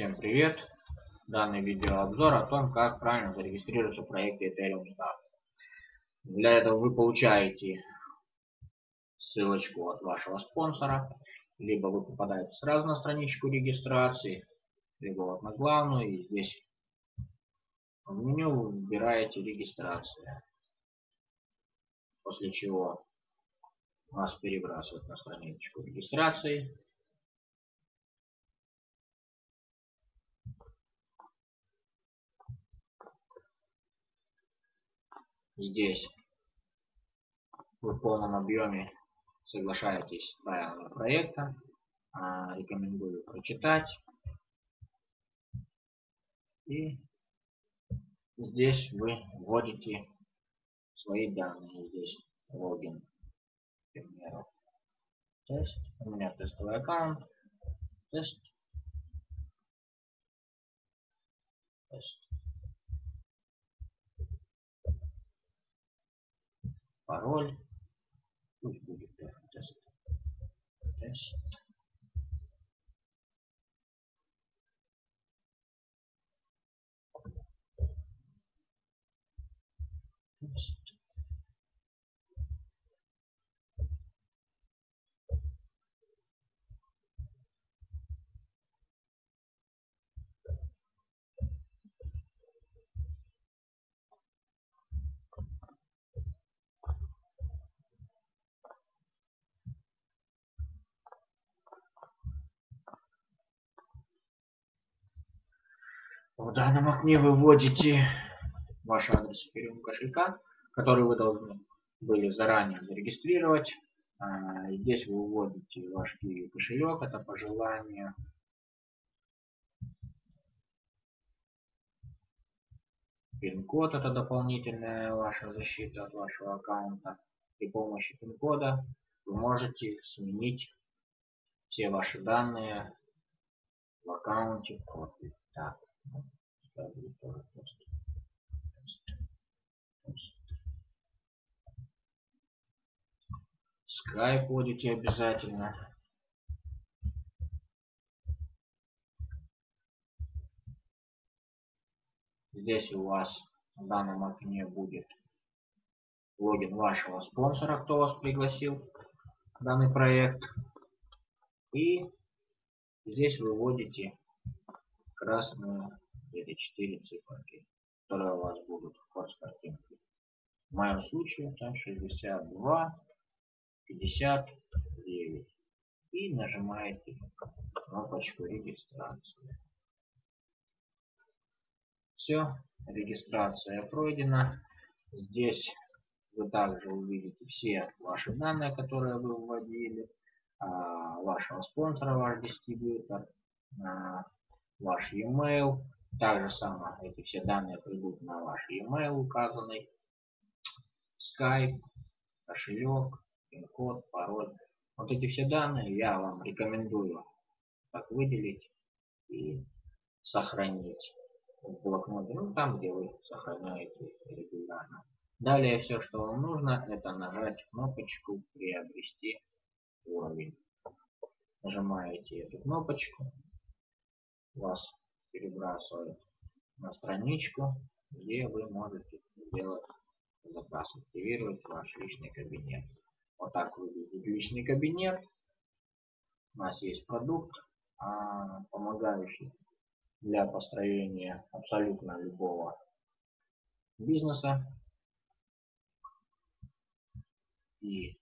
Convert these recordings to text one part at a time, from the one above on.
Всем привет! Данный видеообзор о том, как правильно зарегистрироваться в проекте Ethereum Start. Для этого вы получаете ссылочку от вашего спонсора, либо вы попадаете сразу на страничку регистрации, либо вот на главную, и здесь в меню вы выбираете регистрация. После чего вас перебрасывают на страничку регистрации. Здесь вы в полном объеме соглашаетесь с правилами проекта. А, рекомендую прочитать. И здесь вы вводите свои данные. Здесь логин, к примеру, тест. У меня тестовый аккаунт. Тест. Тест. Пароль. Пусть будет тест. Тест. Тест. В данном окне вы вводите ваш адрес эфириум кошелька, который вы должны были заранее зарегистрировать. А, здесь вы вводите ваш Kiwi кошелек, это по желанию. Пин-код это дополнительная ваша защита от вашего аккаунта. При помощи пин-кода вы можете сменить все ваши данные в аккаунте. Вот так. Skype вводите обязательно. Здесь у вас в данном окне будет логин вашего спонсора, кто вас пригласил в данный проект. И здесь вы вводите эти четыре циферки, которые у вас будут в ход картинки. В моем случае это 62, 59. И нажимаете кнопочку регистрации. Все, регистрация пройдена. Здесь вы также увидите все ваши данные, которые вы вводили, а, вашего спонсора, ваш дистрибьютор, а, ваш e-mail. Также самое, эти все данные придут на ваш e-mail указанный, Skype, кошелек, пин-код, пароль. Вот эти все данные я вам рекомендую так выделить и сохранить в блокноте, ну там, где вы сохраняете регулярно. Далее все, что вам нужно, это нажать кнопочку «Приобрести уровень». Нажимаете эту кнопочку, вас перебрасывает на страничку, где вы можете сделать заказ, активировать ваш личный кабинет. Вот так выглядит личный кабинет. У нас есть продукт, а, помогающий для построения абсолютно любого бизнеса. И,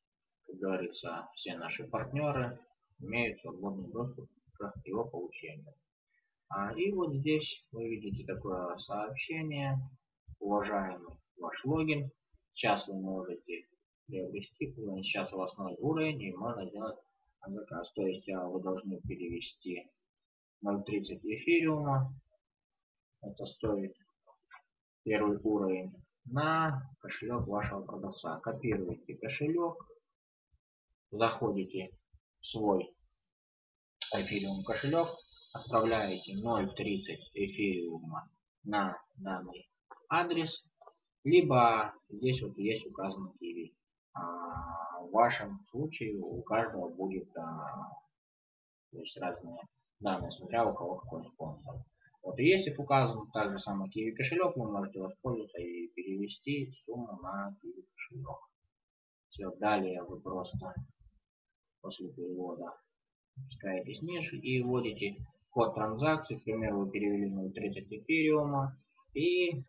как говорится, все наши партнеры имеют свободный доступ к его получению. А, и вот здесь вы видите такое сообщение. Уважаемый ваш логин. Сейчас вы можете приобрести, сейчас у вас 0 уровень и можно сделать заказ. То есть а, вы должны перевести 0.30 эфириума. Это стоит первый уровень на кошелек вашего продавца. Копируете кошелек, заходите в свой эфириум кошелек, отправляете 0.30 эфириума на данный адрес, либо здесь вот есть указан Kiwi. А, в вашем случае у каждого будет а, то есть разные данные, смотря у кого какой спонсор. Вот, и если указан также самый Kiwi кошелек, вы можете воспользоваться и перевести сумму на Kiwi кошелек. Все, далее вы просто после перевода опускаетесь ниже и вводите код транзакции. К примеру, вы перевели 0.30 эфириума и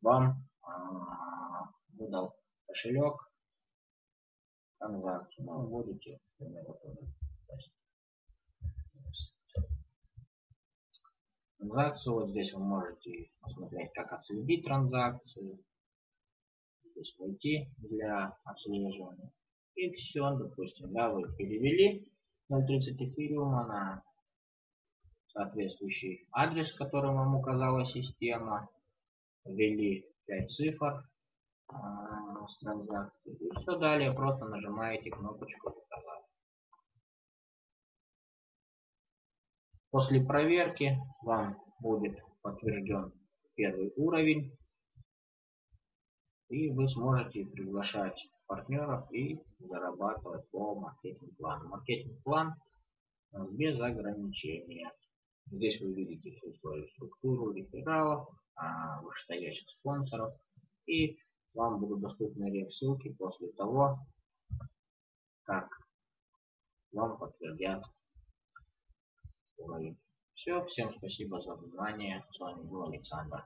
вам а, выдал кошелек транзакцию. Ну, вводите, к примеру, транзакцию. Вот здесь вы можете посмотреть, как отследить транзакцию. Здесь войти для отслеживания. И все, допустим, да, вы перевели 0.30 эфириума на соответствующий адрес, который вам указала система. Ввели 5 цифр а, с транзакции. И все далее просто нажимаете кнопочку «Заказать». После проверки вам будет подтвержден первый уровень. И вы сможете приглашать партнеров и зарабатывать по маркетинг-плану. Маркетинг-план без ограничения. Здесь вы видите всю свою структуру рефералов, а, вышестоящих спонсоров. И вам будут доступны реф-ссылки после того, как вам подтвердят уровень. Все, всем спасибо за внимание. С вами был Александр.